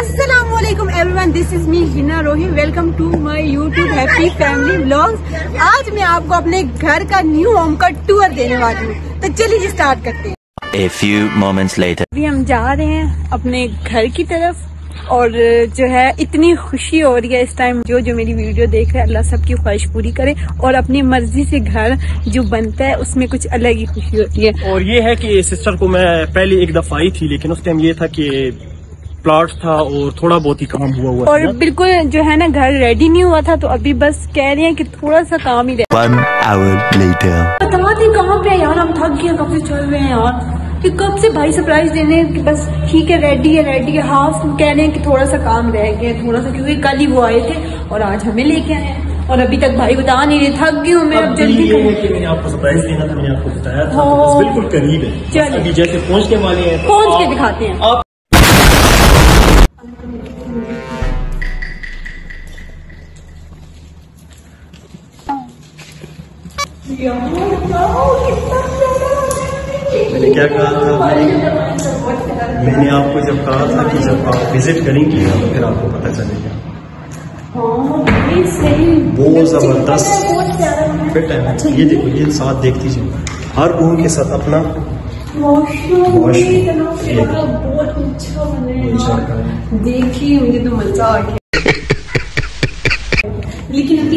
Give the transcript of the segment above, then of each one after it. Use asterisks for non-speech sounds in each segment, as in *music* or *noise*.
Aslam everyone this is me Hina Rohi welcome to my YouTube happy family vlogs आज मैं आपको अपने घर का न्यू होम का टूर देने वाली हूँ। तो चलिए स्टार्ट करते हैं। A few moments later. अभी हम जा रहे हैं अपने घर की तरफ़ और जो है इतनी खुशी हो रही है इस टाइम जो जो मेरी वीडियो देख रहे हैं अल्लाह सबकी ख्वाहिश पूरी करे और अपनी मर्ज़ी से घर जो बनता है उसमें कुछ अलग ही खुशी होती है। और ये है कि सिस्टर को मैं पहले एक दफ़ा आई थी लेकिन उस टाइम ये था कि प्लॉट था और थोड़ा बहुत ही काम हुआ हुआ और बिल्कुल जो है ना घर रेडी नहीं हुआ था तो अभी बस कह रहे हैं कि थोड़ा सा काम ही बता दी कहाँ पे यार? हम थक गए कब से चल रहे हैं यार? कि कब से भाई सरप्राइज़ देने कि बस ठीक है रेडी है रेडी है। हाफ़ कह रहे हैं कि थोड़ा सा काम रह गया थोड़ा सा क्योंकि कल ही वो आए थे और आज हमें लेके आए और अभी तक भाई बता नहीं रहे थक गई हूँ मैं अब जल्दी ये है कि मैंने आपको सरप्राइज़ देना था मैंने आपको बताया था बिल्कुल करीब है। चलिए। अभी जैसे पहुँचने वाले हैं तो पहुँच के दिखाते हैं। मैंने क्या कहा था? मैंने मैंने आपको जब कहा था कि जब आप विज़िट करेंगे तो फिर आपको पता चलेगा। बहुत ज़बरदस्त। फिट है। ये देखो, ये साथ देखती जाओ। हर रूम के साथ अपना अच्छा है। है। देखिए मुझे तो मज़ा आ गया। *laughs* लेकिन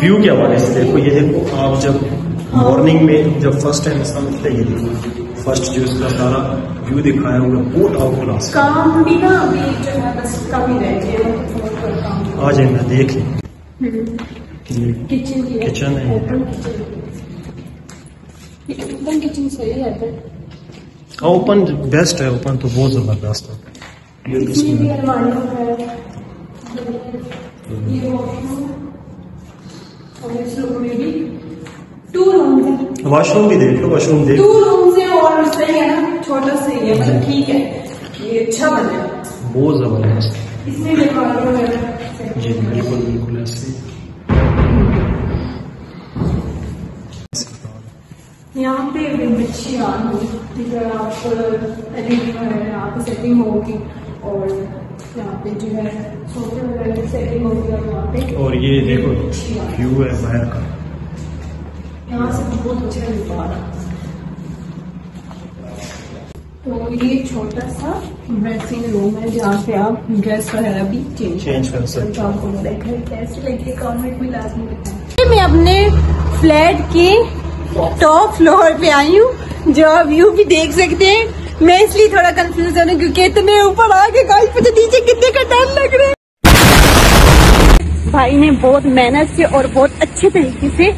व्यू के हवाले से देखो ये देखो आप जब मॉर्निंग में जब फ़र्स्ट टाइम इसका मतलब ये देखो। फ़र्स्ट जो इसका सारा व्यू दिखाया हुआ है, बहुत आउट क्लास काम भी ना अभी जो है बस कम ही रह गया है, आ जाए मैं देख लें। किचन है। किचन है। ओपन किचन सही है ओपन बेस्ट है ओपन तो बहुत ज़बरदस्त है है वॉशरूम भी टू रूम वॉशरूम भी देख लो वॉशरूम देख टू रूम और सही है ना छोटा सही है मतलब ठीक है। ये अच्छा बना। बहुत ज़बरदस्त इसमें जी बिल्कुल बिल्कुल ऐसे यहाँ पे एक अच्छी होगी अगर आप एडिट है यहाँ पे सेटिंग होगी और यहाँ पे जो है सोफे वगैरह की सेटिंग होगी और यहाँ पे और ये देखो व्यू है बाहर का। यहाँ से बहुत अच्छा व्यू आ रहा तो ये छोटा सा ड्रेसिंग रूम है जहाँ पे आप ड्रेस वगैरह भी चेंज Change कर सकते तो आपको कैसे लगे कमेंट में लाजमी बताएँ मैं अपने फ्लैट के टॉप फ्लोर पे आई हूँ, जो आप व्यू भी देख सकते हैं। मैं इसलिए थोड़ा कंफ्यूज हूँ क्योंकि इतने ऊपर आके गाइस मुझे नीचे गिरने का डर लग रहा है। भाई ने बहुत मेहनत से और बहुत अच्छे तरीके से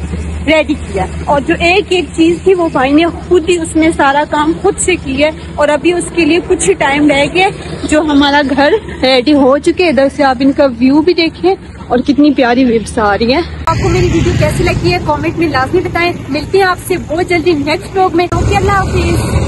रेडी किया। और जो एक एक चीज़ थी, वो भाई ने खुद ही उसमें सारा काम खुद से किया और अभी उसके लिए कुछ ही टाइम रह गया जो हमारा घर रेडी हो चुके हैं। इधर से आप इनका व्यू भी देखिए और कितनी प्यारी वेब्स आ रही है। आपको मेरी वीडियो कैसी लगी है? कमेंट में लाजमी बताएँ। मिलते हैं आपसे बहुत जल्दी नेक्स्ट ब्लॉग में। अल्लाह हाफिज।